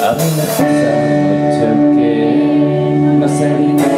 I'll never I'm no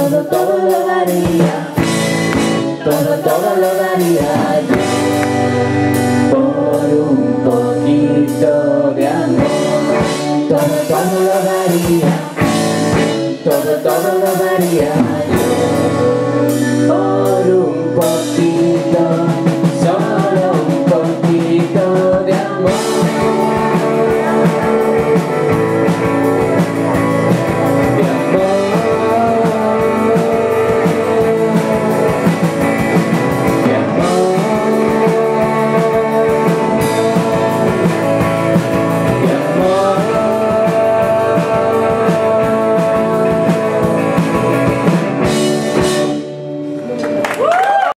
todo, todo lo daría, todo, todo lo daría. Yo por un poquito de amor, todo, todo lo daría, todo, todo lo daría. Yo por un poquito